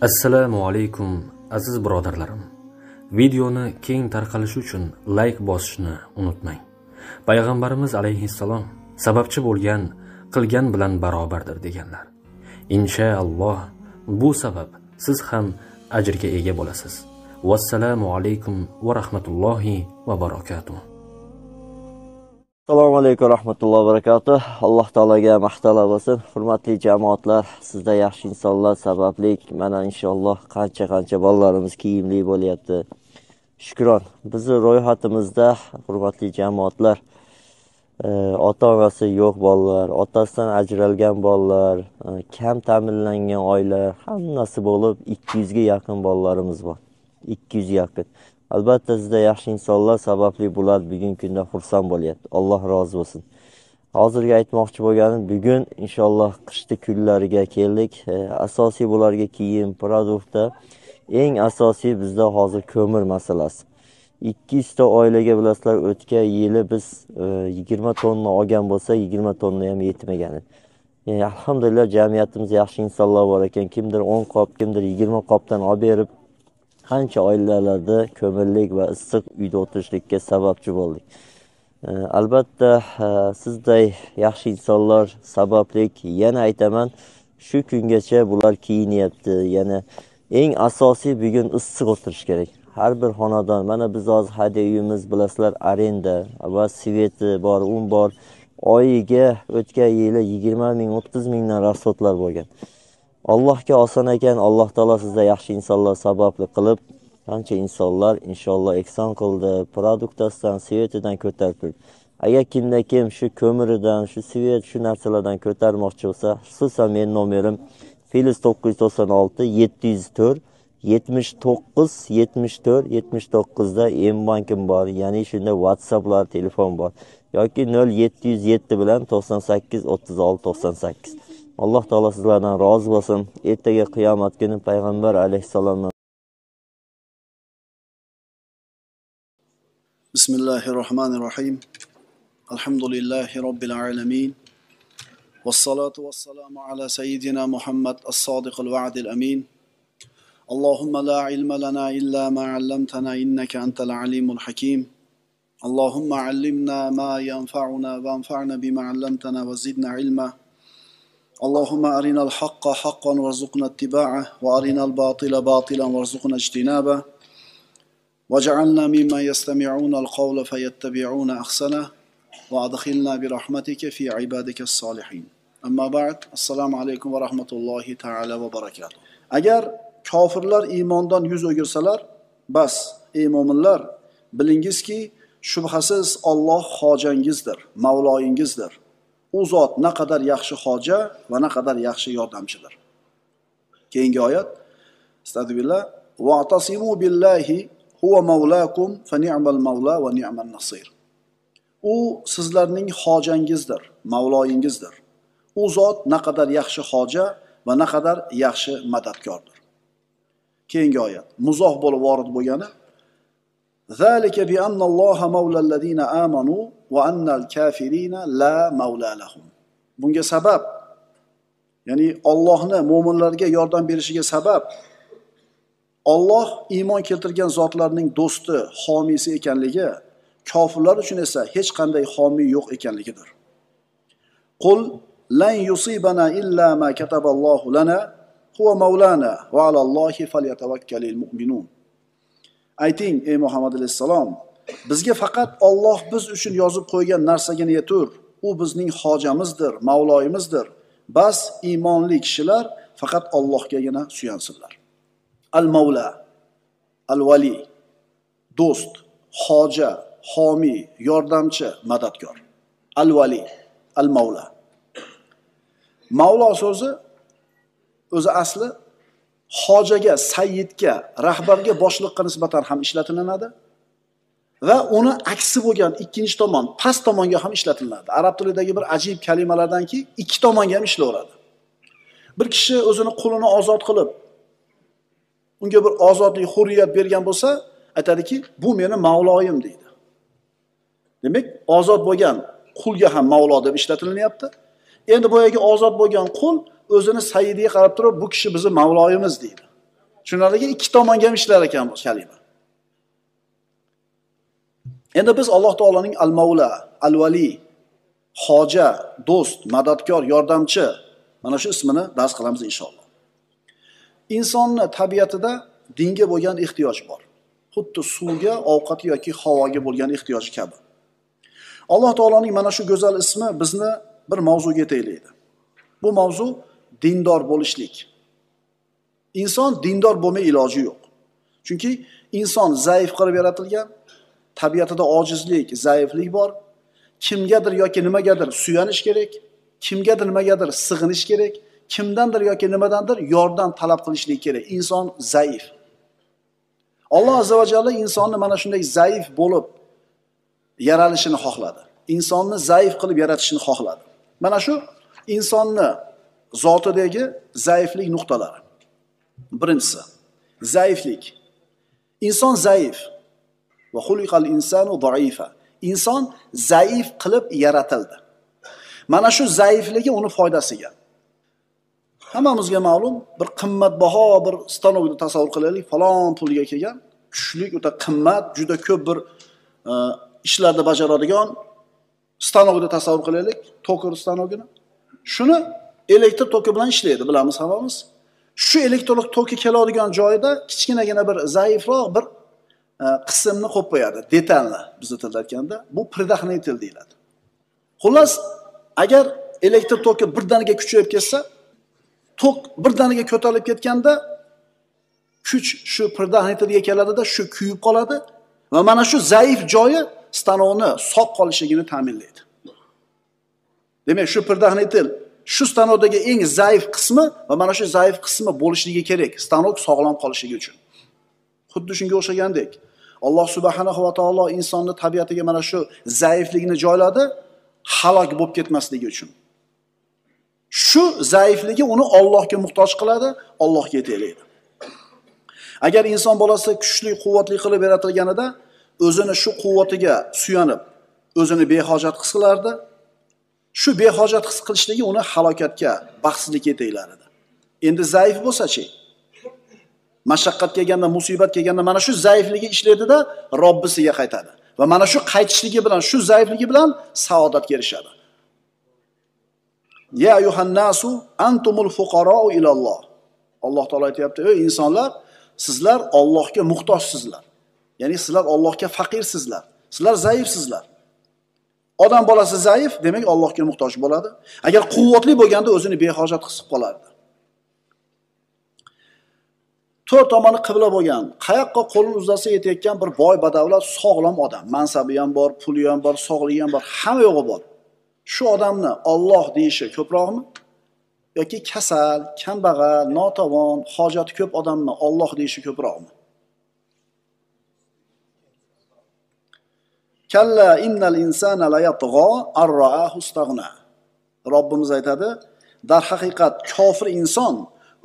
assalomu alaykum aziz birodarlarim. Videoni keng tarqalishi uchun layk bosishni unutmang. Payg'ambarimiz alayhissalom sababchi bo'lgan qilgan bilan barobardir deganlar. Inshaalloh bu sabab siz ham ajrga ega bo'lasiz. Vassalomu alaykum va rahmatullohi va barakatuh. Assalomu alaykum rahmatullohi va barakatuh. Alloh taologa maqtalar bo'lsin. Hurmatli jamoatlar sizda yaxshi insonlar sababli mana inshaalloh qancha qancha bolalarimiz kiyimli bo'lyapti. Shukron. Bizni ro'yxatimizda hurmatli jamoatlar e, ota onasi yo'q bolalar otasidan ajralgan bolalar e, kam ta'minlangan oila hammasi bo'lib ikki yuzga yaqin bolalarimiz bor. Ikki yuz yaqin. Albatta sizda yaxshi insonlar sababli bular bugungi kunda xursand bo'lyapti. Alloh rozi bo'lsin. Hozirgi aytmoqchi bo'lganim bugun inshaalloh qishni kunlariga keldik. E, asosiy bularga kiyim produktda eng asosiy bizda hozir ko'mir masalasi. Ikki yuzta oilaga bilasizlar o'tgan yili biz e, yigirma tonna olgan bo'lsa yigirma tonna ham yetmagan. Edi Yani alhamdulillah jamiyatimizda yaxshi insonlar bor ekan. Kimdir o'n qop kimdir yigirma qopdan olib berib qancha oilalarda ko'mirlik va issiq uyda o'tirishlikka sababchi bo'ldik. E, albatta e, sizday yaxshi insonlar sabablik yana aytaman shu kungacha bular kiyinyapti. Yana eng asosiy bugun issiq o'tirish kerak. Har bir xonadon mana biz hozir hadya uyimiz bilasizlar arenda va sveti bor un bor. Oyiga o'tgan yili yigirma ming o'ttiz mingdan расходlar bo'lgan. Allohga oson ekan alloh taolo sizda yaxshi insonlar sababli qilib qancha insonlar inshaalloh ehson qildi produktasidan svetidan ko'tarib agar kimda kim shu ko'miridan shu svet shu narsalardan ko'tarmoqchi bo'lsa xususan meni nomerim filiz to'qqiz yuz to'qson olti yetti yuz to'rt yetmish to'qqiz yetmish to'rt yetmish to'qqizda m bankim bor ya'ni shunda whatsapplar telefon bor. Yoki nol yetti yuz yetti bilan to'qson sakkiz o'ttiz olti to'qson sakkiz. Alloh taolo sizlardan rozi bo'lsin ertaga qiyomat kuni payg'ambar alayhissalomdan الرحمن الرحيم الحمد لله رب العالمين والصلاة والسلام على سيدنا محمد الصادق الوعد الأمين اللهم لا علم لنا إلا ما علمتنا إنك أنت العليم الحكيم اللهم علمنا ما ينفعنا وانفعنا بما علمتنا وزدنا علما اللهم أرنا الحق حقا وارزقنا اتباعه وأرنا الباطل باطلا وارزقنا اجتنابه واجعلنا ممن يستمعون القول فيتبعون احسنه وادخلنا برحمتك في عبادك الصالحين اما بعد السلام عليكم ورحمه الله تعالى وبركاته agar kofirlar iymondan yuz o'girsalar bas ey mo'minlar bilingizki shubhasiz Alloh hojangizdir mavloyingizdir U zot naqadar yaxshi hoja va naqadar yaxshi yordamchidir. Keyingi oyat. Astag'firullah wa'tasimu billahi huwa mavlakum fa ni'mal mavla va ni'man nasir. U sizlarning hojangizdir mavloyingizdir. U zot naqadar yaxshi hoja va naqadar yaxshi madadkordir. Keyingi oyat. Muzoh bo'lib vorid bo'lgani ذلك بأن الله مولى الذين آمنوا وأن الكافرين لا مولى لهم bunga sabab ya'ni Allohni mo'minlarga yordam berishiga sabab Alloh iymon keltirgan zotlarning do'sti, homiysi ekanligi, kofirlar uchun esa hech qanday homiy yo'q ekanligidir. Qul lan yusibana illa ma kataballohu lana huwa maulana va alallohi falyatavakkalul mu'minun. Ayting ey Muhammad alayhissalom bizga faqat Alloh biz uchun yozib qo'ygan narsagina yetur. U bizning hojamizdir, mavloyimizdir. Bas iymonli kishilar faqat Allohgagina suyansinlar. al-mavla al-vali do'st hoja homiy yordamchi madadkor al-vali al-mavla mavlo so'zi o'zi asli hojaga sayyidga rahbarga boshliqqa nisbatan ham ishlatilinadi va uni aksi bo'lgan ikkinchi tomon past tomonga ham ishlatilinadi arab tilidagi bir ajib kalimalardanki ikki tomonga ham ishlayveradi bir kishi o'zini qulini ozod qilib unga bir ozodlik hurriyat bergan bo'lsa aytadiki bu meni mavloyim deydi. Demak ozod bo'lgan qulga ham mavlo deb ishlatilinyapti endi boyagi ozod bo'lgan qul o'zini sayyidiga qarab turib bu kishi bizni mavloyimiz deydi. Tushunarliki ikki tomonga ham ishlar ekan bu kalima. Endi biz alloh taoloning al mavla al vali hoja do'st madadkor yordamchi mana shu ismini bas qilamiz inshaalloh. Insonni tabiatida dinga bo'lgan ehtiyoj bor. Xuddi suvga ovqat yoki havoga bo'lgan ehtiyoji kabi. Alloh taoloning mana shu go'zal ismi bizni bir mavzuga yetaklaydi bu mavzu dindor bo'lishlik. Inson dindor bo'lmay iloji yo'q. Chunki inson zaif qilib yaratilgan tabiatida ojizlik zaiflik bor. Kimgadir yoki nimagadir suyanish kerak kimgadir nimagadir sig'inish kerak kimdandir yoki nimadandir yordam talab qilishlik kerak. Inson zaif. Alloh azza va jalla insonni mana shunday zaif bo'lib yaralishini xohladi. Insonni zaif qilib yaratishni xohladi. Mana shu insonni zotidagi zaiflik nuqtalari. Birinchisi zaiflik. Inson zaif va xuliqal insanu zaifa inson zaif qilib yaratildi. Mana shu zaifligi uni foydasiga. Hammamizga ma'lum bir qimmatbaho bir stanokni tasavvur qilaylik falon pulga kelgan kuchlik o'ta qimmat juda ko'p bir e, ishlarni bajaradigan stanokni tasavvur qilaylik toker stanogini. Shuni elektr toki bilan ishlaydi bilamiz hammamiz. Shu elektr toki keladigan joyida kichkinagina bir zaifroq bir e, qismni qo'yib qo'yadi detalni bizni tilda aytganda bu предохранитель deyiladi. Xullas agar elektr toki birdaniga kuchayib ketsa tok birdaniga ko'tarilib ketganda kuch shu предохранительga keladida shu kuyib qoladi va mana shu zaif joyi stanovni sog' qolishligini ta'minlaydi. Demak shu предохранитель shu stanodagi eng zaif qismi va mana shu zaif qismi bo'lishligi kerak stanok sog'lom qolishligi uchun. Xuddi shunga o'xshagandek alloh subhanahu va taolo insonni tabiatiga mana shu zaiflikni joyladi halok bo'lib ketmasligi uchun. Shu zaifligi uni ollohga muhtoj qiladi ollohga yetaklaydi agar inson bolasi kuchli quvvatli qilib yaratilganida o'zini shu quvvatiga suyanib o'zini behojat his qilardi shu behojat his qilishligi uni halokatga baxtsizlikka yetaklar edi. Endi zaif bo'lsachi? Mashaqqat kelganda musibat kelganda mana shu zaifligi ishlaydida robbisiga qaytadi. Va mana shu qaytishligi bilan shu zaifligi bilan saodatga erishadi ya yuhannasu antumul fuqarou ilalloh. Alloh taolo aytyapti ey insonlar sizlar ollohga muhtojsizlar. Ya'ni sizlar ollohga faqirsizlar. Sizlar zaifsizlar. Odam bolasi zaif demak allohga muhtoj bo'ladi. Agar quvvatli bo'lganda o'zini behojat his qilib qolardi. To'rt tomoni qibla bo'lgan qayoqqa qo'lini uzatsa yetayotgan bir boy badavlat sog'lom odam. Mansabi ham bor puli ham bor sog'ligi ham bor hamma yo'g'i bor. Shu odamni olloh deyishi ko'proqmi? Yoki kasal kambag'al notavon hojati ko'p odamni olloh deyishi ko'proqmi? Kalla innal insana layatg'o arraahu robbimiz aytadi darhaqiqat kofir inson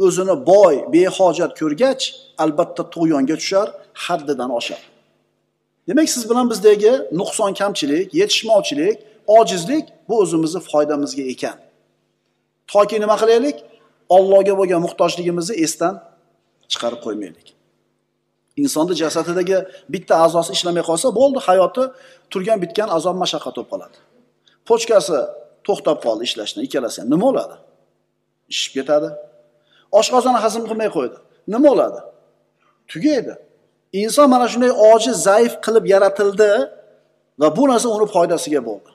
o'zini boy behojat ko'rgach albatta tug'yonga tushar haddidan oshadi demak siz bilan bizdagi nuqson kamchilik yetishmovchilik ojizlik bu o'zimizni foydamizga ekan. Toki nima qilaylik? Ollohga bo'lgan muhtojligimizni esdan chiqarib qo'ymaylik. Insonni jasadidagi bitta a'zosi ishlamay qolsa bo'ldi hayoti turgan bitgan azob mashaqqat bo'lib qoladi. Pochkasi to'xtab qoldi ishlashdan ikkalasi ham. Nima bo'ladi? Ishib ketadi. Oshqozoni hazm qilmay qo'ydi. Nima bo'ladi? Tugaydi. Inson mana shunday ojiz zaif qilib yaratildi va bu narsa uni foydasiga bo'ldi.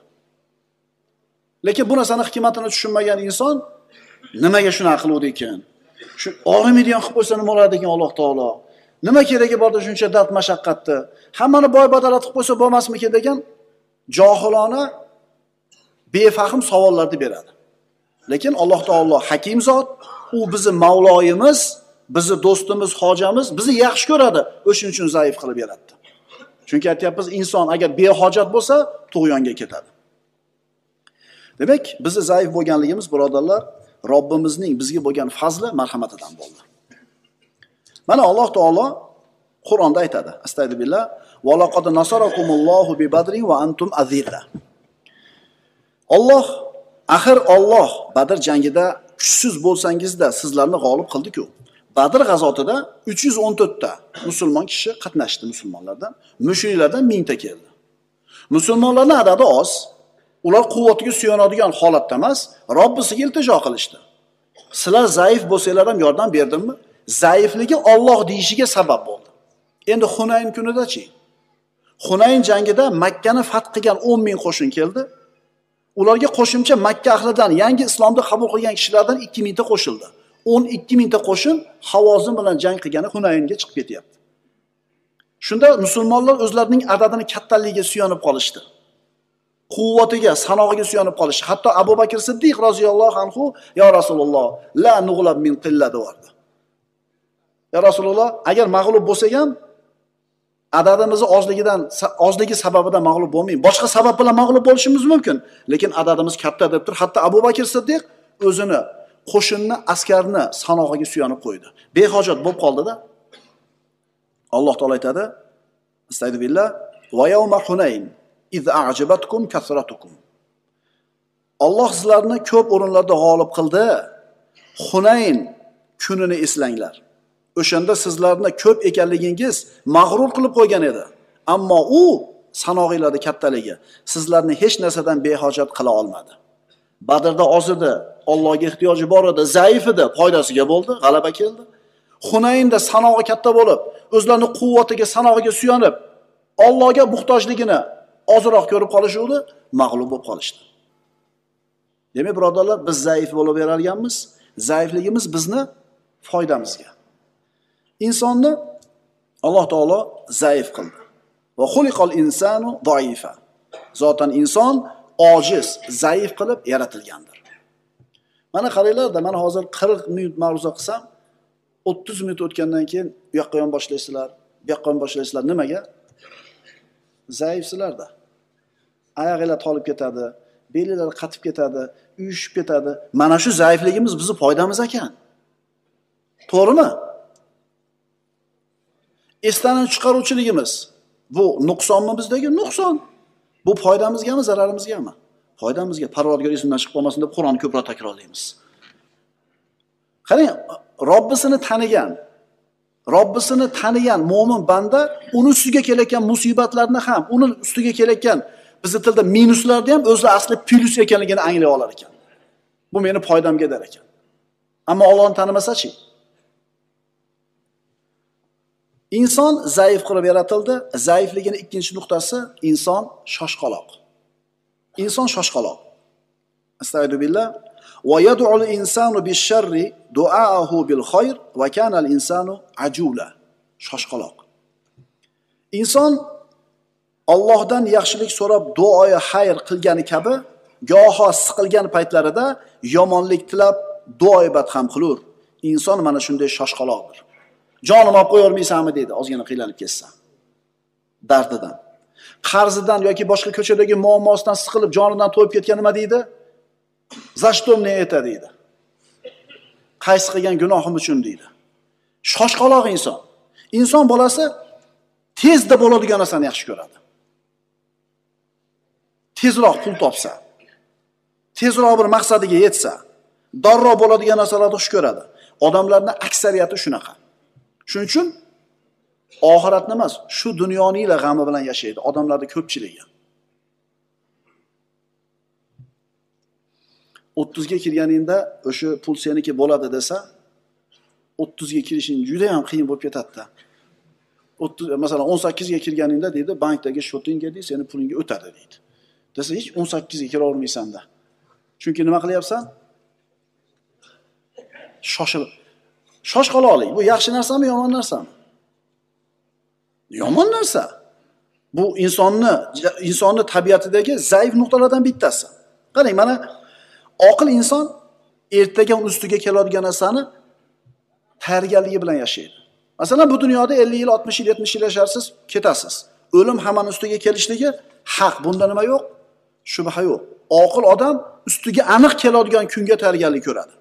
Lekin bu narsani hikmatini tushunmagan inson nimaga shunaqa qiluvdi ekan? Shu og'rimaydigan qilib qo'ysa nima bo'ladi ekan alloh taolo? Nima keragi borda shuncha dard mashaqqatni? Hammani boy badolat qilib qo'ysa bo'lmasmikin degan johilona befahm savollarni beradi. Lekin alloh taolo hakim zot u bizni mavloyimiz bizni do'stimiz hojamiz bizni yaxshi ko'radi o'shaning uchun zaif qilib yaratdi chunki aytyapmiz inson agar behojat bo'lsa tug'yonga ketadi. Demak bizni zaif bo'lganligimiz birodarlar robbimizning bizga bo'lgan fazli marhamatidan bo'ldi. Mana alloh taolo qur'onda aytadi. Astag'billah bi badrin va antum azilla olloh axir olloh badr jangida kuchsiz bo'lsangizda sizlarni g'olib qildiku. Badr g'azotida uch yuz o'n to'rtta musulmon kishi qatnashdi musulmonlardan. Mushriklardan mingta keldi. Musulmonlarni adadi oz. Ular quvvatiga suyanadigan holatda emas robbisiga iltijo qilishdi. Sizlar zaif bo'lsanglar ham yordam berdimmi? Zaifligi olloh deyishiga sabab bo'ldi. Endi hunayn kunidachi hunayn jangida makkani fath qilgan o'n ming qo'shin keldi. Ularga qo'shimcha makka ahlidan yangi islomni qabul qilgan kishilardan ikki mingta qo'shildi. O'n ikki mingta qo'shin havozin bilan jang qilgani hunaynga chiqib ketyapti. Shunda musulmonlar o'zlarining adadini kattaligiga suyanib qolishdi. Quvvatiga sanog'iga suyanib qolishdi. Hatto abu bakr siddiq roziyallohu anhu yo rasululloh la nug'lab min qilla deyordi ya rasululloh agar mag'lub bo'lsak ham adadimizni ozligidan ozligi sababidan mag'lub bo'lmaymiz boshqa sabab bilan mag'lub bo'lishimiz mumkin. Lekin adadimiz katta deb turib hatto abu bakr siddiq o'zini qo'shinni askarni sanog'iga suyanib qo'ydi. Behojat bo'lib qoldida alloh taolo aytadi astag'firullah va iz a'jabatkum Alloh sizlarni ko'p o'rinlarda g'olib qildi. Hunayn kunini eslanglar. O'shanda sizlarni ko'p ekanligingiz mag'rur qilib qo'ygan edi. Ammo u sanog'inglarni kattaligi sizlarni hech narsadan behojat qila olmadi. Badrda oz edi, Allohga ehtiyoji bor edi, zaif edi, foydasiga bo'ldi, g'alaba keldi. Hunaynda sanog'i katta bo'lib, o'zlarini quvvatiga, sanog'iga suyanib, Allohga muhtojligini ozroq ko'rib qolishuvdi, mag'lub bo'lib qolishdi. Demak, birodarlar, biz zaif bo'lib zaifligimiz bizni foydamizga. Insonni Alloh taolo zaif qildi. Va xuliqol insanu doifa. Zotan inson ojiz, zaif qilib yaratilgandir. Mana qaranglarda mana hozir 40 minut ma'ruza qilsam, 30 minut o'tgandan keyin u yoqqa yon boshlaysizlar, bu yoqqa yon boshlaysizlar. Nimaga? Zaifsizlarda. oyog'inglar tolib ketadi belinglar qatib ketadi uyushib ketadi mana shu zaifligimiz bizni foydamiz ekan to'g'rimi esdan chiqaruvchiligimiz. Bu nuqsonmi bizdagi nuqson. Bu foydamizgami zararimizgami? Foydamizga parvardigor esimdan chiqib qolmasin deb qur'onni ko'proq takrorlaymiz. Qarang robbisini tanigan robbisini tanigan mo'min banda uni ustiga kelayotgan musibatlarni ham uni ustiga kelayotgan bizni tilda minuslarni ham o'zi asli plyus ekanligini anglay olar ekan. Bu meni foydamga dar ekan. Ammo ollohni tanimasachi? Inson zaif qilib yaratildi. Zaifligini ikkinchi nuqtasi inson shoshqaloq. Inson shoshqaloq. Astag'firullah va yad'ul insanu bish-sharri du'aahu bil khayr kana al-insanu ajula. Shoshqaloq. Inson Allohdan yaxshilik so'rab duoyi xayr qilgani kabi goho siqilgan paytlarida yomonlik tilab duoibat ham qilur. Inson mana shunday shoshqaloqdir. Jonim olib qo'yavermaysanmi deydi, ozgina qiynalib ketsa. Dardidan. Qarzidan yoki boshqa ko'chadagi muammosidan siqilib jonidan to'yib ketgan nima deydi? Za что мне это deydi. Qaysi qilgan gunohim uchun deydi. Shoshqaloq inson. Inson bolasi tezda bo'ladigan narsani yaxshi ko'radi. tezroq pul topsa tezroq bir maqsadiga yetsa darrov bo'ladigan narsalarni xush ko'radi odamlarni aksariyati shunaqa shuning uchun oxiratni emas shu dunyoning g'ami bilan yashaydi. Odamlarni ko'pchiligi o'ttizga kirganingda o'sha pul seniki bo'ladi desa o'ttizga kirishing juda yam qiyin bo'lib ketadida. O'ttiz masalan o'n sakkizga kirganingda deydi bankdagi shotingga deydi seni pulingga o'tadi deydi. Desa hech o'n sakkizga kiravermaysanda chunki nima qilyapsan? Shoshilib shoshqaloqlik bu yaxshi narsami yomon narsami? Yomon narsa. Bu insonni insonni tabiatidagi zaif nuqtalardan bittasi. Qarang mana oqil inson ertaga ustiga keladigan narsani tayyorgarligi bilan yashaydi. Masalan bu dunyoda ellik yil oltmish yil yetmish yil yasharsiz ketasiz. O'lim hammani ustiga kelishligi haq bunda nima yo'q? Shubha yo'q. Oqil odam ustiga aniq keladigan kunga tayyorgarlik ko'radi.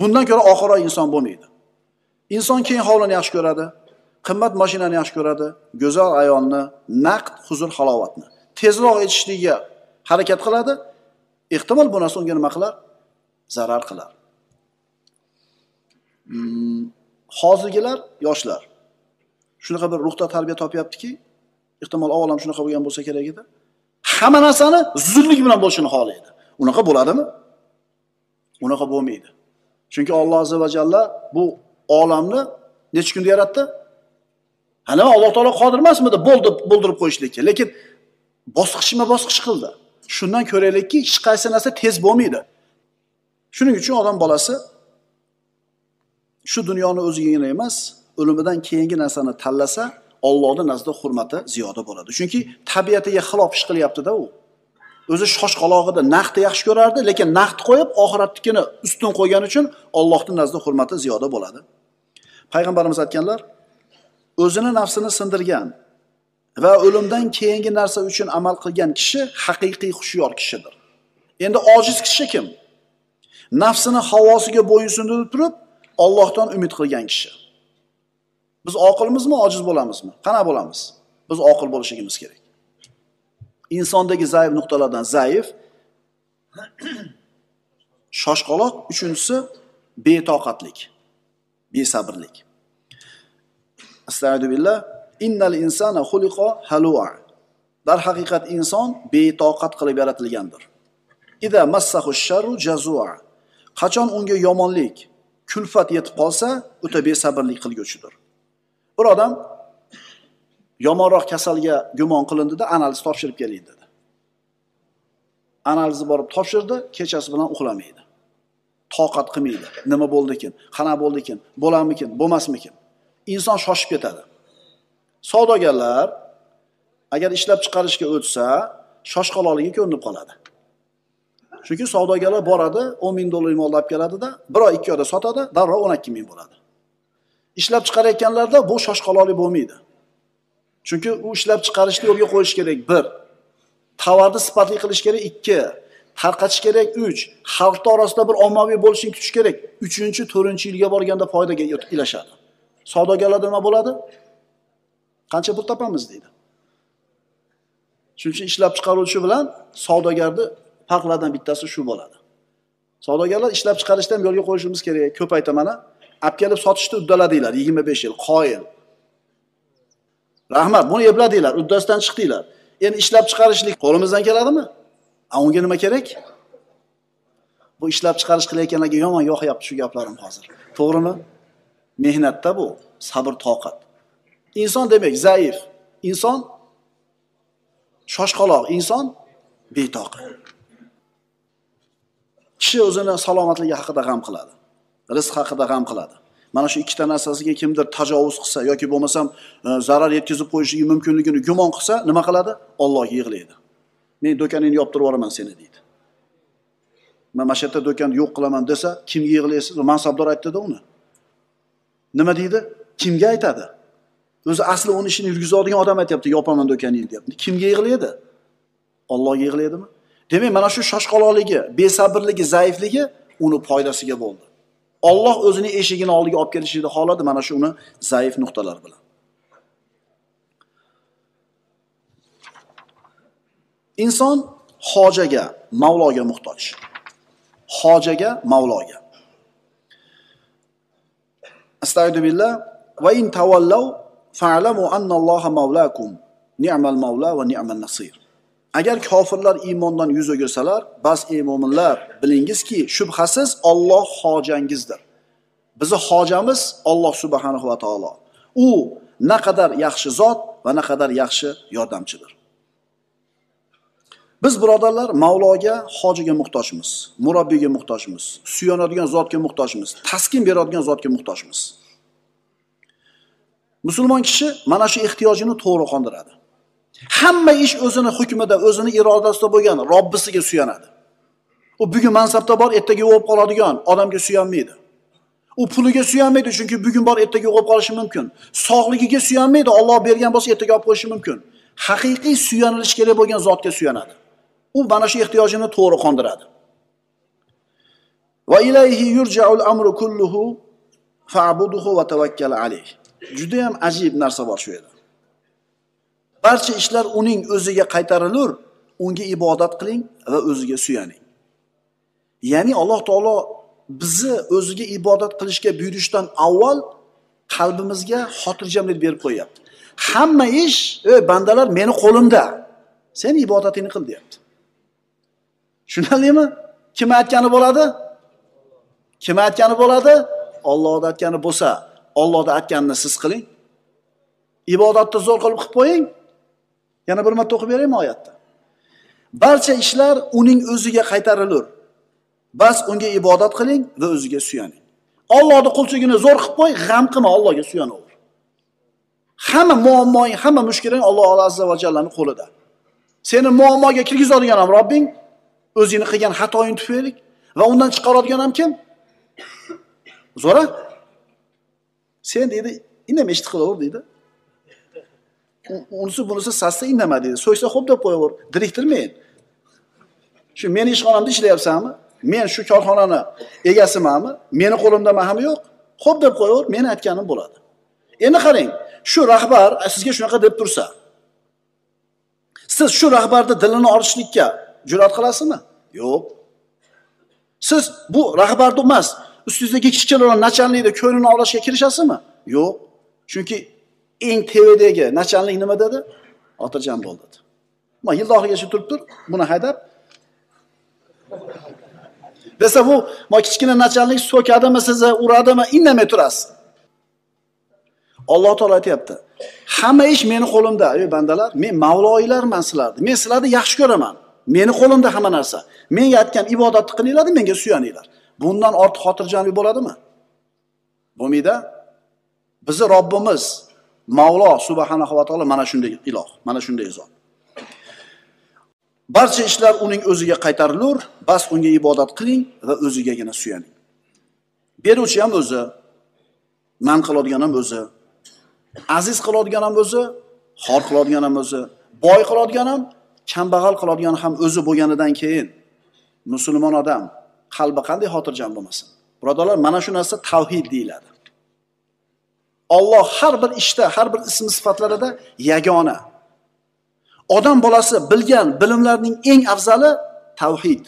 Bundan ko'ra oxiroq inson bo'lmaydi. Inson keng hovlini yaxshi ko'radi qimmat mashinani yaxshi ko'radi go'zal ayolni naqd huzur halovatni tezroq yetishligiga harakat qiladi. Ehtimol bu narsa unga nima qilar? Zarar qilar. Hmm, hozirgilar yoshlar. Shunaqa bir ruhda tarbiya topyaptiki ehtimol avval ham shunaqa bo'lgan bo'lsa kerak edi. Hamma narsani zudlik bilan bo'lishini xohlaydi. Unaqa bo'ladimi? Unaqa bo'lmaydi. Chunki alloh azza va jalla bu olamni necha kunda yaratdi? Ha nima alloh taolo qodir emasmidi? Bo'ldi bo'ldirib qo'yishlikka. Lekin bosqichma bosqich qildi. Shundan ko'raylikki hech qaysi narsa tez bo'lmaydi. Shuning uchun odam bolasi shu dunyoni o'zigagina emas o'limidan keyingi narsani tanlasa ollohni nazdida hurmati ziyoda bo'ladi. Chunki tabiatiga xilof ish qilyaptida u. o'zi shoshqalog'ida naqdni yaxshi ko'rardi lekin naqdni qo'yib oxiratnikini ustun qo'ygani uchun ollohni nazdida hurmati ziyoda bo'ladi. Payg'ambarimiz aytganlar o'zini nafsini sindirgan va o'limdan keyingi narsa uchun amal qilgan kishi haqiqiy hushyor kishidir. Endi ojiz kishi kim? Nafsini havosiga bo'ysundirib turib ollohdan umid qilgan kishi. Biz oqilmizmi ojiz bo'lamizmi? Qanaqa bo'lamiz? Biz oqil bo'lishligimiz kerak. Insondagi zaif nuqtalardan zaif. Shoshqaloq uchinchisi betoqatlik besabrlik. Astag'dubillah innal insana xuliqo halua. Darhaqiqat inson betoqat qilib yaratilgandir. Ida massahu sharru jazua. Qachon unga yomonlik kulfat yetib qolsa o'ta besabrlik qilguvchidir. Bir odam yomonroq kasalga gumon qilindida analiz topshirib keling dedi. Analizni borib topshirdi kechasi bilan uxlamaydi. Toqat qilmaydi. Nima bo'ldi ekan? Qanaqa bo'ldi ekan? Bo'ladimikin? Bo'lmasmikin? Inson shoshib ketadi. Savdogarlar agar ishlab chiqarishga o'tsa shoshqaloqligi ko'rinib qoladi. Chunki savdogarlar boradi o'n ming dollar molni olib keladida bir oy ikki oyda sotadi darrov o'n ikki ming bo'ladi. Ishlab chiqarayotganlarda bu shoshqaloqlik bo'lmaydi. Chunki u ishlab chiqarishni yo'lga qo'yish kerak. Bir tovarni sifatli qilish kerak. Ikki tarqatish kerak. Uch xalqni orasida bir ommaviy bo'lishini kutish kerak. Uchinchi to'rtinchi yilga borganda foydaga ilashadi. Savdogarlarda nima bo'ladi? Qancha pul topamiz deydi. Shuning uchun ishlab chiqaruvchi bilan savdogarni farqlardan bittasi shu bo'ladi. Savdogarlar ishlab chiqarishni ham yo'lga qo'yishimiz kerak. Ko'p aytaman olib kelib sotishni uddaladinglar yigirma besh yil qoyil. Rahmat buni epladinglar uddasidan chiqdinglar. Endi ishlab chiqarishlik qo'limizdan keladimi? A unga nima kerak? Bu ishlab chiqarish qilayotganlarga yomon yoqyapti shu gaplarim hozir. To'g'rimi? Mehnatda bu sabr toqat. Inson demak zaif inson shoshqaloq inson betoqat kishi o'zini salomatligi haqida g'am qiladi rizq haqida g'am qiladi. Mana shu ikkita narsasiga kimdir tajovuz qilsa yoki bo'lmasam e, zarar yetkazib qo'yishligi mumkinligini gumon qilsa nima qiladi? Ollohga yig'laydi. Men do'koningni yoptirib yuboraman seni deydi. Man mana shu yerda do'konni yo'q qilaman desa kimga yig'laysiz? Mansabdor aytdida uni. Nima deydi? Kimga aytadi? O'zi asli uni ishini yurgizadigan odam aytyapti yopaman do'koningni deyapti. Kimga yig'laydi? Ollohga yig'laydimi? Demak mana shu shoshqaloqligi besabrligi zaifligi uni foydasiga bo'ldi. Olloh o'zini eshigini oldiga olib kelishini xohladi mana shu uni zaif nuqtalar bilan. Inson hojaga mavloga muhtoj. Hojaga mavloga. Astag'dubillah va in tavallav fa'lamu annalloha mavlakum ni'mal mavla va ni'mal nasir agar kofirlar iymondan yuz o'girsalar bas ey mo'minlar bilingizki shubhasiz Alloh hojangizdir. Bizni hojamiz Alloh subhanahu va taolo. U naqadar yaxshi zot va naqadar yaxshi yordamchidir. Biz birodarlar mavloga hojiga muhtojmiz murabbiyga muhtojmiz suyanadigan zotga muhtojmiz taskin beradigan zotga muhtojmiz. Musulmon kishi mana shu ehtiyojini to'g'ri qondiradi. Hamma ish o'zini hukmida o'zini irodasida bo'lgan robbisiga suyanadi. U bugun mansabda bor ertaga yo'qolib qoladigan odamga suyanmaydi. U puliga suyanmaydi chunki bugun bor ertaga yo'qolib qolishi mumkin. Sog'ligiga suyanmaydi olloh bergan bo'lsa ertaga olib qo'yishi mumkin. Haqiqiy suyanilish kerak bo'lgan zotga suyanadi. U mana shu ehtiyojini to'g'ri qondiradi. Va ilayhi yurja'ul amru kulluhu fa'buduhu va tawakkal alayh. Juda ham ajib narsa bor shu yerda. Barcha ishlar uning o'ziga qaytarilur unga ibodat qiling va o'ziga suyaning. Ya'ni alloh taolo bizni o'ziga ibodat qilishga buyurishdan avval qalbimizga xotirjamlik berib qo'yyapti. Hamma ish ey bandalar meni qo'limda sen ibodatingni qil deyapti. Tushunarlimi? Kim aytgani bo'ladi? Kim aytgani bo'ladi? Ollohni aytgani bo'lsa ollohni aytganini siz qiling. Ibodatni zo'r qilib qilib qo'ying. Yana bir marta o'qib beraymi oyatni barcha ishlar uning o'ziga qaytarilur bas unga ibodat qiling va o'ziga suyaning. Ollohni qulchiligini zo'r qilib qo'y g'am qilma allohga suyanaver hamma muammoing hamma mushkuling alloh azza va jallani qo'lida. Seni muammoga kirgizadigan ham robbing o'zingni qilgan xatoying tufayli va undan chiqaradigan ham kim? Zo'ra? Sen deydi indamay ishni qilaver deydi. Unisi bunisi sassa indama deydi so'ysa xo'p deb qo'yaver diriktirmang shu meni ishxonamda ishlayapsanmi? Men shu korxonani egasimanmi? Meni qo'limda mahami yo'q. Xo'p deb qo'yaver meni aytganim bo'ladi. Endi qarang shu rahbar sizga shunaqa deb tursa siz shu rahbarni dilini olishlikka jur'at qilasizmi? Yo'q. Siz bu rahbarni emas ustingizdagi kichkinaroq nachalnikni ko'nglini olishga kirishasizmi? Yo'q. Chunki eng tevadagi nachalnik nima dedi? Xotirjam bo'l dedi. Man yilni oxirigacha turibdir buni haydab. Desa bu ma kichkina nachalnik so'kadimi sizni uradimi indamay turasiz. Alloh taolo aytyapti hamma ish meni qo'limda ey bandalar men mavloilarman sizlarni men sizlarni yaxshi ko'raman. Meni qo'limda hamma narsa. Menga aytgan ibodatni qilinglar menga suyaninglar. Bundan ortiq xotirjamlik bo'ladimi? Bo'lmaydi bizni robbimiz mavlo subhanahu va taolo mana shunday iloh mana shunday zot. Barcha ishlar uning o'ziga qaytarilur bas unga ibodat qiling va o'zigagina suyaning. Beruvchi ham o'zi man qiladigan ham o'zi aziz qiladigan ham o'zi xor qiladigan ham o'zi boy qiladigan ham kambag'al qiladigan ham o'zi bo'lganidan keyin musulmon odam qalbi qanday xotirjam bo'lmasin? Birodarlar mana shu narsa tavhid deyiladi. Olloh har bir ishda har bir ism sifatlarida yagona. Odam bolasi bilgan bilimlarning eng afzali tavhid.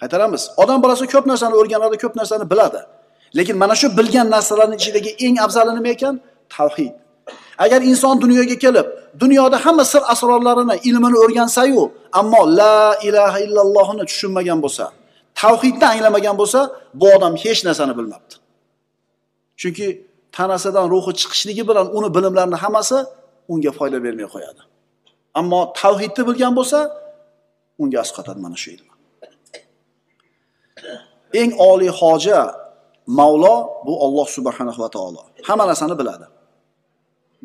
Qaytaramiz. Odam bolasi ko'p narsani o'rganadi ko'p narsani biladi. Lekin mana shu bilgan narsalarni ichidagi eng afzali nima ekan? Tavhid. Agar inson dunyoga kelib dunyoda hamma sir asrorlarini ilmini o'rgansayu ammo la ilaha illallohni tushunmagan bo'lsa tavhidni anglamagan bo'lsa bu odam hech narsani bilmabdi. Chunki tanasidan ruhi chiqishligi bilan uni bilimlarini hammasi unga foyda bermay qo'yadi. Ammo tavhidni bilgan bo'lsa unga asqotadi mana shu ilm. Eng oliy hoja mavlo bu olloh subhanahu va taolo. Hamma narsani biladi.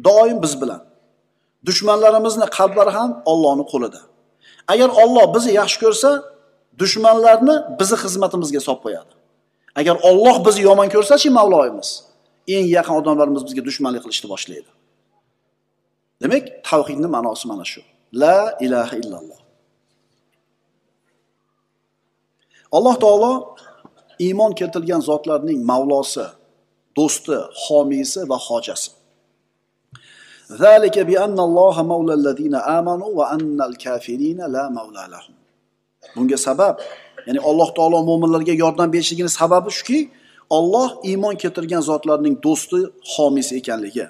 Doim biz bilan. Dushmanlarimizni qalblari ham ollohni qo'lida. Agar olloh bizni yaxshi ko'rsa dushmanlarni bizni xizmatimizga solib qo'yadi. Agar olloh bizni yomon ko'rsachi mavloyimiz. eng yaqin odamlarimiz bizga dushmanlik qilishni boshlaydi demak tavhidni ma'nosi mana shu la ilaha illalloh alloh taolo iymon keltirgan zotlarning mavlosi do'sti homiysi va hojasi ذلك بأن الله مولى الذين آمنوا وأن الكافرين لا مولى لهم bunga sabab ya'ni alloh taolo mo'minlarga yordam berishligini sababi shuki olloh iymon keltirgan zotlarning do'sti homiysi ekanligi.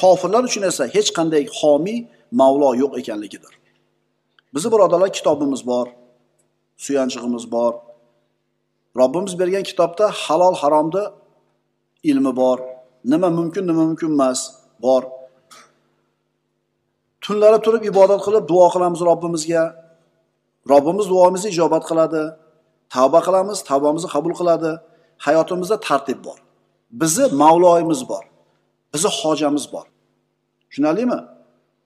Kofirlar uchun esa hech qanday homiy mavlo yo'q ekanligidir. Bizni birodarlar kitobimiz bor suyanchig'imiz bor. Robbimiz bergan kitobda halol haromni ilmi bor. Nima mumkin nima mumkin emas bor. Tunlari turib ibodat qilib duo qilamiz robbimizga. Robbimiz duomizni ijobat qiladi. Tavba qilamiz tavbamizni qabul qiladi. Hayotimizda tartib bor. Bizni mavloyimiz bor. Bizni hojamiz bor. Tushunarlimi?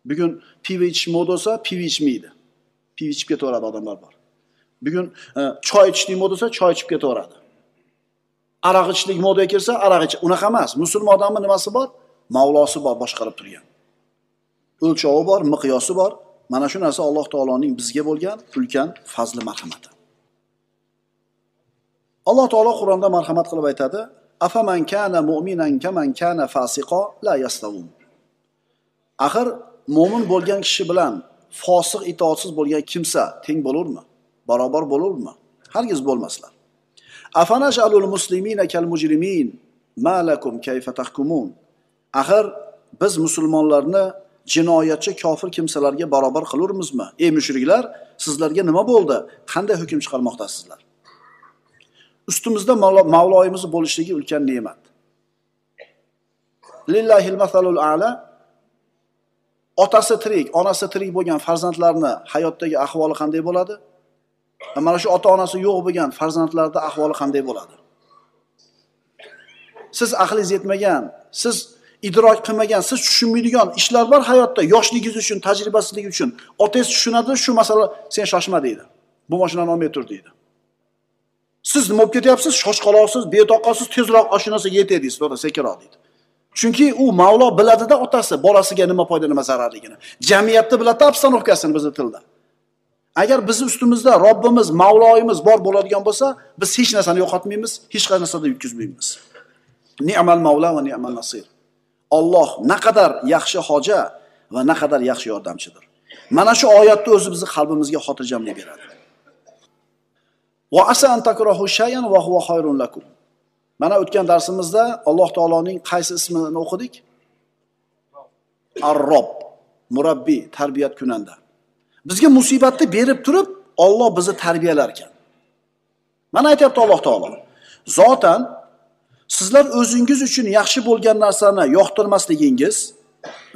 Bugun pivo ichish moda bo'lsa pivo ichmaydi. Pivo ichib ketaveradi odamlar bor. Bugun e, choy ichishlik moda bo'lsa choy ichib ketaveradi. Aroq ichishlik modaga kirsa aroq ich unaqa emas. Musulmon odamni nimasi bor? Mavlosi bor boshqarib turgan. O'lchovi bor miqyosi bor. Mana shu narsa alloh taoloning bizga bo'lgan ulkan fazli marhamati. Alloh taolo qur'onda marhamat qilib aytadi afaman kana mu'minan kaman kana fasiqo la yastavun axir mo'min bo'lgan kishi bilan fosiq itoatsiz bo'lgan kimsa teng bo'lurmi barobar bo'lurmi hargiz bo'lmaslar Afanajalul muslimina kal mujrimin ma lakum kayfa tahkumun. Axir biz musulmonlarni jinoyatchi kofir kimsalarga barobar qilurmizmi? Ey mushriklar, sizlarga nima bo'ldi? Qanday hukm chiqarmoqdasizlar? Ustimizda Mavloyimiz bo'lishligi ulkan ne'mat. Lillahil masalul a'la otasi tirik, onasi tirik bo'lgan farzandlarni hayotdagi ahvoli qanday bo'ladi? Va mana shu ota-onasi yo'q bo'lgan farzandlarni ahvoli qanday bo'ladi? Siz aqlingiz yetmagan, siz idrok qilmagan, siz tushunmaydigan ishlar bor hayotda, yoshligingiz uchun, tajribasizlik uchun. Otangiz tushunadi, shu masala sen shoshma deydi. Bu mashinani olmay tur deydi. Siz nima bo'lib ketyapsiz? Shoshqaloqsiz, betoqasiz, tezroq oshinasiga yetadingiz, to'g'ri, sekinroq deydi. Chunki u Mavlo biladida otasi bolasiga nima foyda, nima zararligini. Jamiyatni biladida обстановкасini bizni tilda. Agar bizni ustimizda Robbimiz, Mavloyimiz bor bo'ladigan bo'lsa, biz hech narsani yo'qotmaymiz, hech qanday narsada yutkazmaymiz Ni'mal Mavla va ni'mal nasir. Alloh naqadar yaxshi hoja va naqadar yaxshi yordamchidir. Mana shu oyatni o'zi bizni qalbimizga xotirjamlik beradi. Va asa an takrahu shay'an va huwa khayrun lakum. Mana o'tgan darsimizda Alloh taoloning qaysi ismini o'qidik? ar rob murabbiy, tarbiyat kunanda. Bizga musibatni berib turib, Alloh bizni tarbiyalar ekan. Mana aytayapti Alloh taolo. Zotan sizlar o'zingiz uchun yaxshi bo'lgan narsani yoqtirmasligingiz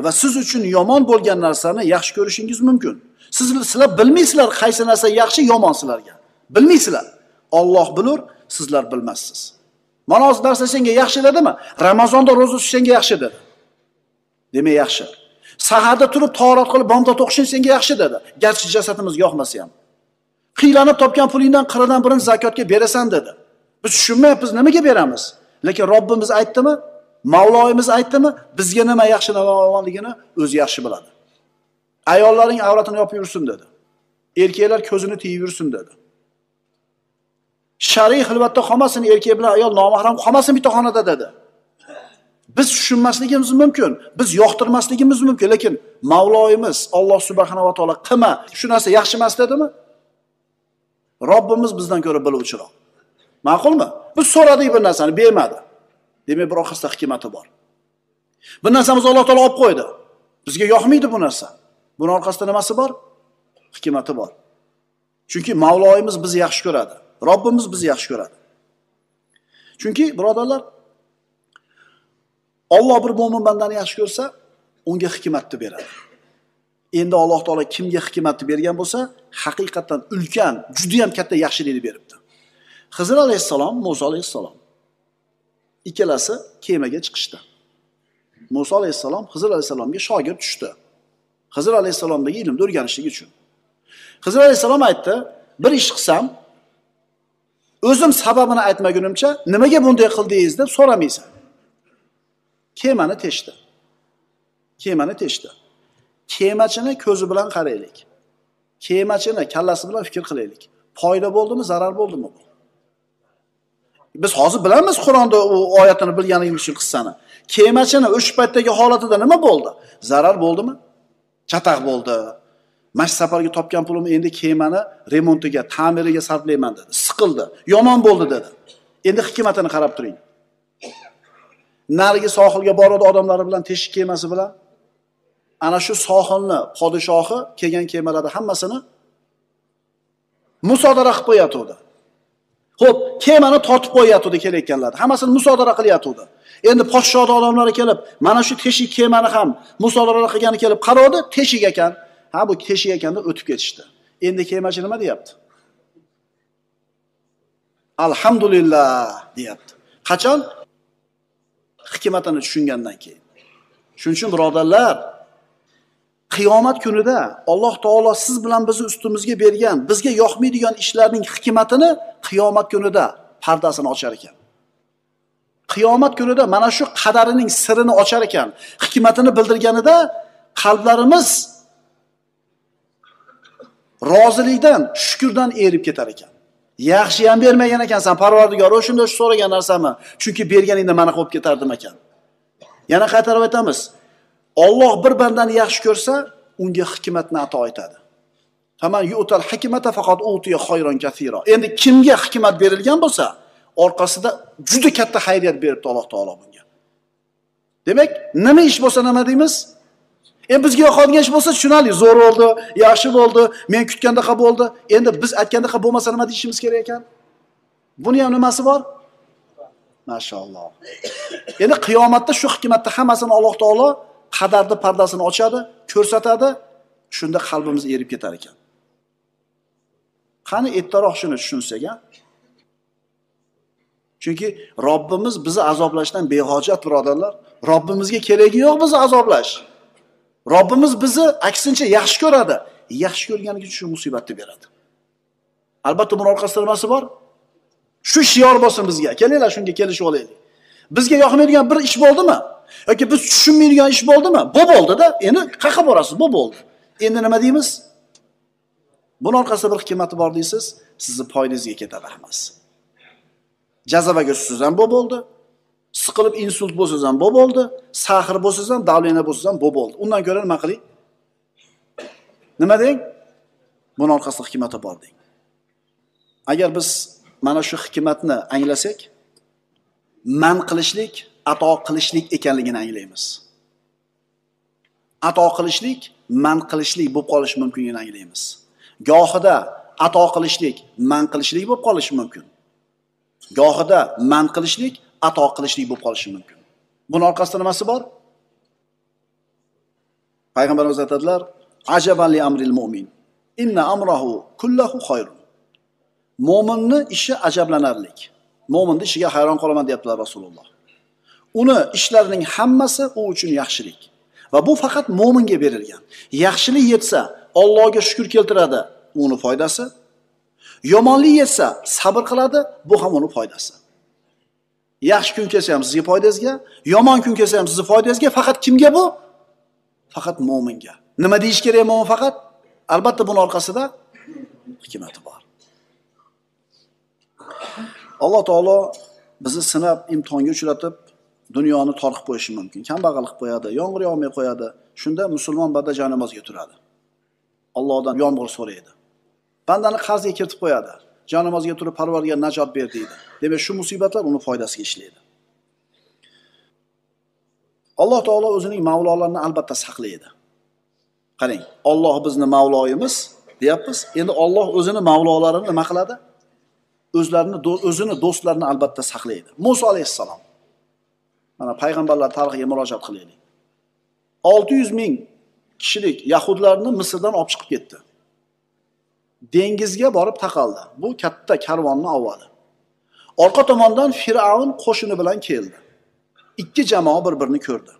va siz uchun yomon bo'lgan narsani yaxshi ko'rishingiz mumkin. Siz sizlar bilmaysizlar qaysi narsa yaxshi, yomon sizlarga. Bilmaysizlar. Alloh bilur, sizlar bilmassiz. Mana hozir narsa senga yaxshi dedimi? Ramazonda ro'za tutish senga yaxshi dedi. Demak yaxshi. Saharda turib torat qilib bomdod o'qishing senga yaxshi dedi. Garchi jasadimizga yoqmasa ham. Qiylanib topgan pulingdan qirqdan birini zakotga berasan dedi. Biz tushunmayapmiz, nimaga beramiz? Lekin Robbimiz aytdimi? Mavloyimiz aytdimi? Bizga nima yaxshi, nima yomonligini o'zi yaxshi biladi. Ayollaring avratini yopib yursin dedi. Erkaklar ko'zini tiyib yursin dedi. Shariy xilvatda qolmasin, erkak bilan ayol nomahram qolmasin bitta xonada dedi. Biz tushunmasligimiz mumkin, biz yoqtirmasligimiz mumkin, lekin Mavloyimiz Alloh subhanahu va taolo qilma, shu narsa yaxshi emas dedimi? Robbimiz bizdan ko'ra biluvchiroq. Ma'qulmi? Biz so'radik bir narsani, bermadi. Demak, bir orqasida hikmati bor. Bir narsamiz Alloh taolo olib qo'ydi. Bizga yoqmaydi bu narsa. Buning orqasida nimasi bor? Hikmati bor. Chunki Mavloyimiz bizni yaxshi ko'radi. Robbimiz bizni yaxshi ko'radi. Chunki birodarlar, Alloh bir mo'min bandani yaxshi ko'rsa, unga hikmatni beradi. Endi Alloh taolo kimga hikmatni bergan bo'lsa, haqiqatan ulkan, juda ham katta yaxshilikni beribdi. hizr alayhissalom, muso alayhissalom ikkalasi kemaga chiqishdi. muso alayhissalom hizr alayhissalomga shogird tushdi. hizr alayhissalomdagi ilmni o'rganishlik uchun. hizr alayhissalom aytdi, bir ish qilsam, o'zim sababini aytmagunimcha nimaga bunday qildingiz deb so'ramaysan. Kemani teshdi. Kemani teshdi. Kemachini ko'zi bilan qaraylik. Kemachini kallasi bilan fikr qilaylik. Foyda bo'ldimi, zarar bo'ldimi bu? Biz hozir bilamiz Qur'onda u oyatini bilganligimiz uchun qissani. Kemachini o'sha paytdagi holatida nima bo'ldi? Zarar bo'ldimi? Chataq bo'ldi. Mash safargi topgan pulimni endi kemani remontiga, ta'miriga sarflayman dedi. Siqildi. Yomon bo'ldi dedi. Endi hikmatini qarab turing. Narigi sohilga boradi odamlari bilan teshik kemasi bilan. Ana shu sohilni podshohi kelgan kemalarni hammasini musodara qilib qo'yatdi. Xo'p, kemani tortib qo'yatdi kelayotganlar. Hammasini musodara qilyapti. Endi podshohni odamlari kelib, mana shu teshik kemani ham musodara qilgani kelib qaradi, teshik ekan. Ha, bu teshik ekan deb o'tib ketishdi. Endi kemachi nima deyapti? Alhamdulillah deyapti. Qachon? Hikmatini tushungandan keyin. Shuning uchun birodarlar, qiyomat kunida Alloh taolo siz bilan bizni ustimizga bergan, bizga yoqmaydigan ishlarning hikmatini qiyomat kunida pardasini ochar ekan. Qiyomat kunida mana shu qadarining sirini ochar ekan, hikmatini bildirganida qalblarimiz rozilikdan, shukurdan erib ketar ekan. Yaxshi ham bermagan ekansan, Parvardigor, o'shanda shu so'ragan narsami? Chunki berganingda mana qilib ketardim ekan. Yana qaytarib aytamiz. Alloh bir bandani yaxshi ko'rsa, unga hikmatni ato etadi. Yu'tal hikmata faqat khayron. Endi kimga hikmat berilgan bo'lsa, orqasida juda katta xayriyat beribdi alloh taolo bunga demak nima ish bo'lsa nima deymiz endi bizga yoqadigan ish bo'lsa tushunarli. Zo'r bo'ldi yaxshi bo'ldi men kutgandaqa bo'ldi. Endi biz aytgandaqa bo'lmasa nima deyishimiz kerak ekan? Buni ham nimasi bor? Mashaalloh endi qiyomatda shu hikmatni hammasini alloh taolo qadarni pardasini ochadi ko'rsatadi. Shunda qalbimiz erib ketar ekan. Qani ertaroq shuni tushunsak a chunki robbimiz bizni azoblashdan behojat birodarlar. Robbimizga keragi yo'q bizni azoblash. Robbimiz bizni aksincha yaxshi ko'radi. Yaxshi ko'rganligi uchun shu musibatni beradi. Albatta buni orqasida nimasi bor? Shu shior bo'lsin bizga. Kelinglar shunga kelishib olaylik. Bizga yoqmaydigan bir ish bo'ldimi? Yoki biz tushunmaydigan ish bo'ldimi? Bu bo'ldida endi qayerqa borasiz bu bo'ldi. Endi nima deymiz? Buni orqasida bir hikmati bor deysiz. Sizni foydangizga ketadi hammasi Jazavaga tushsangiz ham bu bo'ldi. Siqilib insult bo'lsangiz ham bo'lib bo'ldi sahr bo'lsangiz ham davlena bo'lsangiz ham bo'lib bo'ldi undan ko'ra nima qiling? Nima deng? Buni orqasida hikmati bor deng. Agar biz mana shu hikmatni anglasak man qilishlik ato qilishlik ekanligini anglaymiz. Ato qilishlik man qilishlik bo'lib qolishi mumkinligini anglaymiz. Gohida ato qilishlik man qilishlik bo'lib qolishi mumkin. Gohida man qilishlik ato qilishlik bo'lib qolishi mumkin. Buni orqasida nimasi bor? Payg'ambarimiz aytadilar ajabanli amril mo'min inna amrahu kullahu khayrun. Mo'minni ishi ajablanarlik. Mo'minni ishiga hayron qolaman deyaptilar rasululloh. Uni ishlarining hammasi u uchun yaxshilik va bu faqat mo'minga berilgan. Yaxshilik yetsa Allohga shukur keltiradi uni foydasi. Yomonlik yetsa sabr qiladi bu ham uni foydasi. Yaxshi kun kelsa ham sizga foydangizga yomon kun kelsa ham sizni foydangizga faqat kimga bu? Faqat mo'minga. Nima deyish kerak mo'min faqat? Albatta buni orqasida hikmati bor. Alloh taolo bizni sinab imtihonga uchratib dunyoni tor qilib qo'yishi mumkin. Kambag'al qilib qo'yadi yomg'ir yog'may qo'yadi. Shunda musulmon banda janamozga turadi. Allohdan yomg'ir so'raydi. Bandani qarzga kiritib qo'yadi. Jonamozga turib parvarga najot ber deydi. Demak shu musibatlar uni foydasiga ishlaydi. Alloh taolo o'zining mavlolarini albatta saqlaydi. Qarang olloh bizni mavloyimiz deyapmiz. Endi olloh o'zini mavlolarini nima qiladi? O'zlarini o'zini do'stlarini albatta saqlaydi. Muso alayhissalom. Mana payg'ambarlar tarixiga murojaat qilaylik. Olti yuz ming kishilik yahudlarni misrdan olib chiqib ketdi. Dengizga borib taqaldi. Bu katta karvonni avvali. Orqa tomondan fir'avn qo'shini bilan keldi. Ikki jamoa bir birini ko'rdi.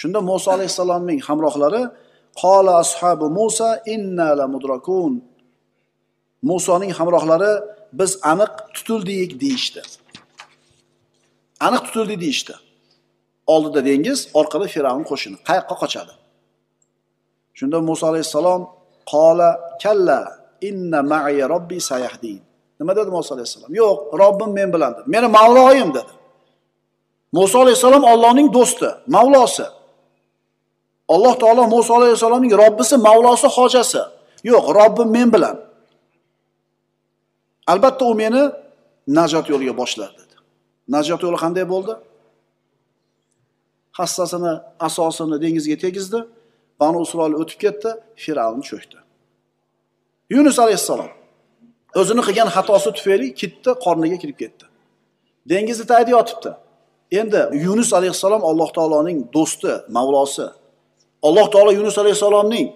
Shunda muso alayhissalomning hamrohlari qola ashabi musa inna la mudrakun. Musoning hamrohlari biz aniq tutildik deyishdi. Aniq tutildik deyishdi. Oldida dengiz orqada fir'avn qo'shini qayoqqa qochadi? Shunda muso alayhissalom qola kalla. Inna ma'iya robbi sayahdin. Nima dedi muso alayhissalom? Yo'q robbim men bilan dedi meni mavloyim dedi. Muso alayhissalom ollohning do'sti mavlosi. Alloh taolo muso alayhissalomning robbisi mavlosi hojasi. Yo'q robbim men bilan. Albatta u meni najot yo'liga boshladi dedi. Najot yo'li qanday bo'ldi? Hassasini asosini dengizga tegizdi. Banu isroil o'tib ketdi fir'avn cho'kdi. Yunus alayhissalom o'zini qilgan xatosi tufayli kitni qorniga kirib ketdi. Dengizni tagida yotibdi. Endi yunus alayhissalom alloh taoloning do'sti mavlosi. Alloh taolo yunus alayhissalomning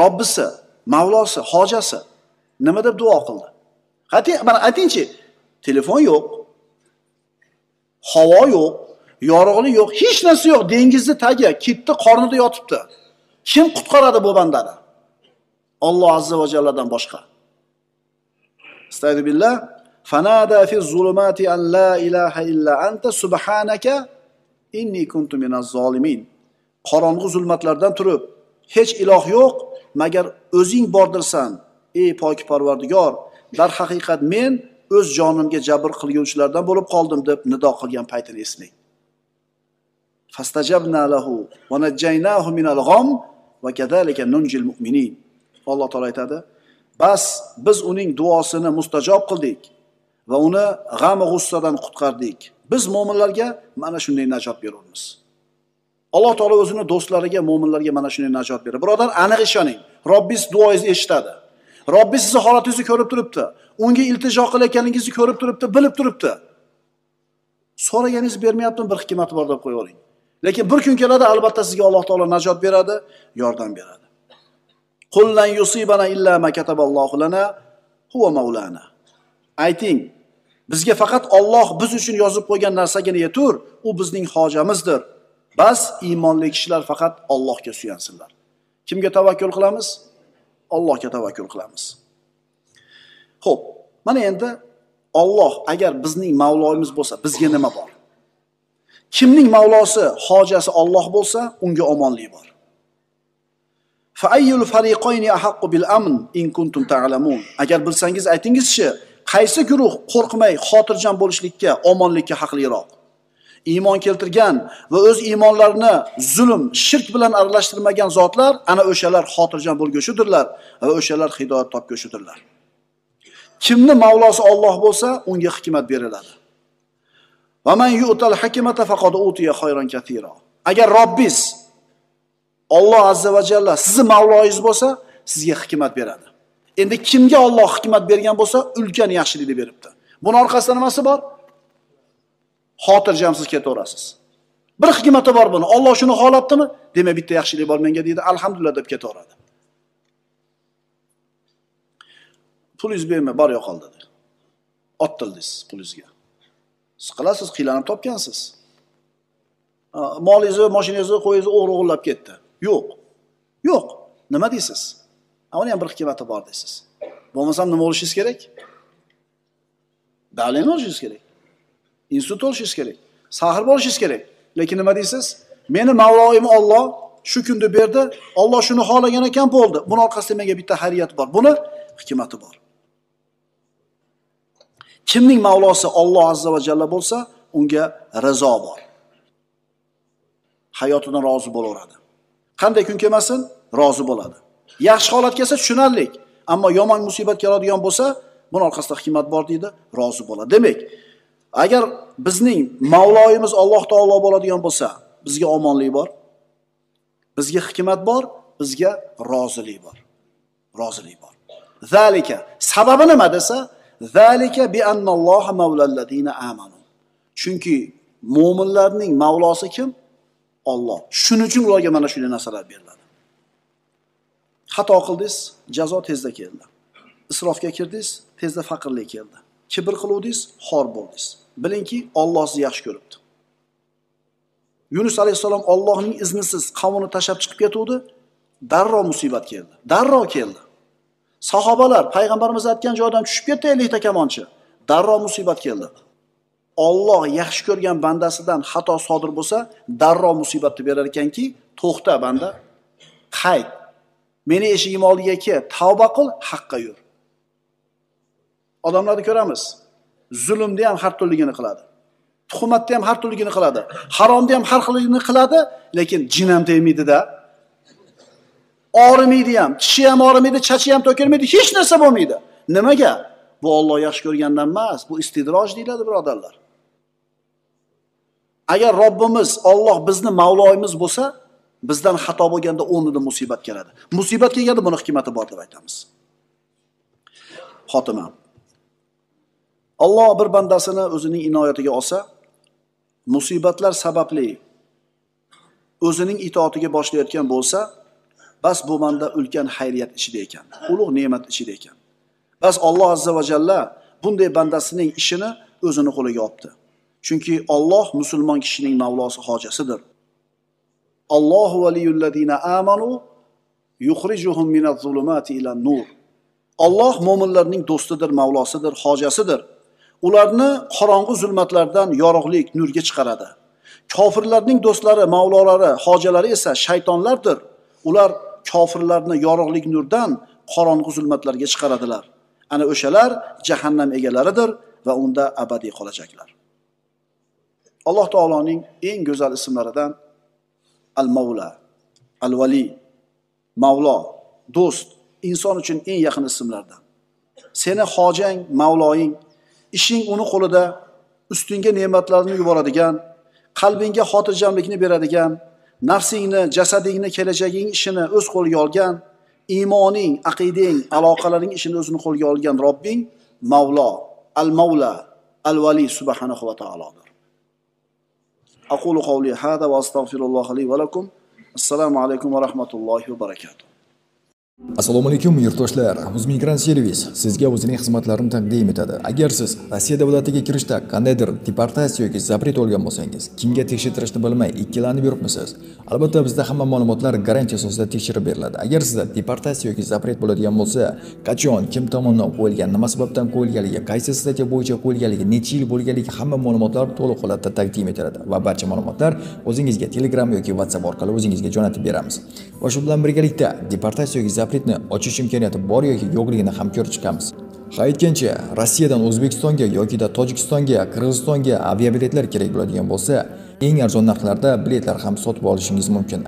robbisi mavlosi hojasi. Nima deb duo qildi? Mana aytingchi telefon yo'q havo yo'q yorug'lik yo'q hech narsa yo'q. Dengizni tagi kitni qornida yotibdi. Kim qutqaradi bu bandani? olloh azza va jalladan boshqa. Astag'firullah. Fanada fi zulumati an la ilaha illa anta subhanaka inni kuntu minaz zolimin qorong'u zulmatlardan turib hech iloh yo'q. Magar o'zing bordirsan ey poki parvardigor darhaqiqat men o'z jonimga jabr qilguvchilardan bo'lib qoldim deb nido qilgan paytini eslang. Fastajabna lahu va najjaynahu minal g'om va kadalika nunjil mu'minin. Alloh taolo aytadi bas biz uning duosini mustajob qildik va uni g'am g'ussadan qutqardik. Biz mo'minlarga mana shunday najot beramiz alloh taolo o'zini do'stlariga mo'minlarga mana shunday najot beradi birodar aniq ishoning. Robbingiz duoingizni eshitadi. Robbiy sizni holatingizni ko'rib turibdi. Unga iltijo qilayotganingizni ko'rib turibdi bilib turibdi. So'raganingizni bermayaptimi? Bir hikmati bor deb qo'yavering lekin bir kun keladi albatta sizga alloh taolo najot beradi yordam beradi. Ayting bizga faqat Alloh biz uchun yozib qo'ygan narsagina yetur u bizning hojamizdir. Bas iymonli kishilar faqat Allohga suyansinlar. Kimga tavakkul qilamiz? Allohga tavakkul qilamiz. Xo'p, mana endi Alloh agar bizning mavloyimiz bo'lsa bizga nima bor? Kimning mavlosi hojasi Alloh bo'lsa unga omonlik bor. Agar bilsangiz aytingizchi qaysi guruh qo'rqmay xotirjam bo'lishlikka omonlikka haqliroq iymon keltirgan va o'z iymonlarini zulm shirk bilan aralashtirmagan zotlar ana o'shalar xotirjam bo'lgushidirlar va o'shalar hidoyat topgushidirlar kimni mavlosi Alloh bo'lsa unga hikmat beriladi. Agar robbiz Alloh azza va jalla sizni mavloyingiz bo'lsa sizga hikmat beradi. Endi kimga Alloh hikmat bergan bo'lsa ulkan yaxshilikni beribdi. Buni orqasida nimasi bor? Xotirjamsiz ketaverasiz. Bir hikmati bor buni. Alloh shuni xohlabdimi demak bitta yaxshilik bor menga deydi alhamdulillah deb ketaveradi. Pulingiz berma bor yo'qol dedi. Otdildingiz pulingizga siz qilasiz qiylanib topgansiz. Molingizni moshinangizni qo'yingizni o'g'ri o'g'irlab ketdi. Yo'q. Yo'q. Nima deysiz? Uni ham bir hikmati bor deysiz. Bo'lmasam nima bo'lishingiz kerak? Davleniya olishingiz kerak. Institut olishingiz kerak. Sahr bo'lishingiz kerak. Lekin nima deysiz? Meni mavloyim olloh shu kunni berdi. Olloh shuni xohlagan ekan bo'ldi. Buni orqasida menga bitta xayriyat bor. Buni hikmati bor. Kimning mavlosi olloh azza va jalla bo'lsa unga rizo bor. Hayotidan rozi bo'laveradi. Qanday kun kelmasin rozi bo'ladi. Yaxshi holat kelsa tushunarli ammo yomon musibat keladigan bo'lsa buni orqasida hikmat bor deydi rozi bo'ladi. Demak agar bizning mavloyimiz alloh taolo bo'ladigan bo'lsa bizga omonlik bor bizga hikmat bor bizga rozilik bor. Rozilik bor. Zalika sababi nima desa zalika bi annalloha amanu. Chunki mo'minlarning mavlosi kim? Alloh. Shuning uchun ularga mana shunday narsalar beriladi. Xato qildingiz jazo tezda keldi. Isrofga kirdingiz tezda faqirlik keldi. Kibr qiluvdingiz xor bo'ldingiz. Bilingki Alloh sizni yaxshi ko'ribdi. Yunus alayhissalom Allohning iznisiz qavmini tashlab chiqib ketuvdi darrov musibat keldi darrov keldi. Sahobalar payg'ambarimiz aytgan joydan tushib ketdi ellikta kamonchi. Darrov musibat keldi. Alloh yaxshi ko'rgan bandasidan xato sodir bo'lsa darrov musibatni berar ekanki to'xta banda qayt meni eshigim oldiga kel tavba qil haqqa yur. Odamlarni ko'ramiz zulmni ham har turligini qiladi tuhmatni ham har turligini qiladi haromni ham har xilligini qiladi lekin jin ham tegmaydida. Og'rimaydi ham tishi ham og'rimaydi chachi ham to'kilmaydi hech narsa bo'lmaydi. Nimaga? Bu Alloh yaxshi ko'rgandan emas bu istidroj deyiladi birodarlar. Agar robbimiz Alloh bizni mavloyimiz bo'lsa bizdan xato bo'lganda o'rnida musibat keladi. Musibat kelganda buni hikmati bor deb aytamiz. Xotima. Alloh bir bandasini o'zining inoyatiga olsa musibatlar sababli o'zining itoatiga boshlayotgan bo'lsa bas bu banda ulkan xayriyat ichida ekan ulug' ne'mat ichida ekan. Bas Alloh azza va jalla bunday bandasining ishini o'zini qo'liga olibdi. Chunki Alloh musulmon kishining mavlosi hojasidir Allohu valiyullazina amanu yukhrijuhum minaz-zulumati ila nur Alloh mo'minlarning do'stidir, mavlosidir, hojasidir. Ularni qorong'u zulmatlardan yorug'lik, nurga chiqaradi. Kofirlarning do'stlari, mavlolari, hojalari esa shaytonlardir. Ular kofirlarni yorug'lik nurdan qorong'u zulmatlarga chiqaradilar. Ana o'shalar jahannam egalaridir va unda abadiy qolajaklar. Alloh taoloning eng go'zal ismlaridan Al-Mavla, Al-Vali, Mavlo, do'st, inson uchun eng yaqin ismlardan. Seni hojang, mavloying ishing uni qo'lida ustingga ne'matlarni yuboradigan qalbingga xotirjamlikni beradigan nafsingni jasadingni kelajaging ishini o'z qo'liga olgan iymoning aqidang aloqalaring ishini o'zini qo'lga olgan robbing mavlo al mavla al vali subhanahu va taolodir aqulu qawli hada va astag'firulloh li va lakum assalomu alaykum va rahmatullohi va barakatuh assalomu alaykum yurtdoshlar. Uzmigrant servis sizga o'zining xizmatlarini taqdim etadi. Agar siz rossiya davlatiga kirishda qandaydir deportatsiya yoki zapret olgan bo'lsangiz kimga tekshirtirishni bilmay ikkilanib yuribmisiz? Albatta bizda hamma ma'lumotlar garantiya asosida tekshirib beriladi. Agar sizda deportatsiya yoki zapret bo'ladigan bo'lsa qachon kim tomonidan qo'yilgan nima sababdan qo'yilganligi qaysi statya bo'yicha qo'yilganligi necha yil bo'lganligi hamma ma'lumotlar to'liq holatda taqdim etiladi va barcha ma'lumotlar o'zingizga telegram yoki whatsapp orqali o'zingizga jo'natib beramiz. Va shu bilan birgalikda deportatsiya yoki zapretni ochish imkoniyati bor yoki yo'qligini ham ko'rib chiqamiz. Ha aytgancha rossiyadan o'zbekistonga yokida tojikistonga qirg'izistonga aviabiletlar kerak bo'ladigan bo'lsa eng arzon narxlarda biletlar ham sotib olishingiz mumkin.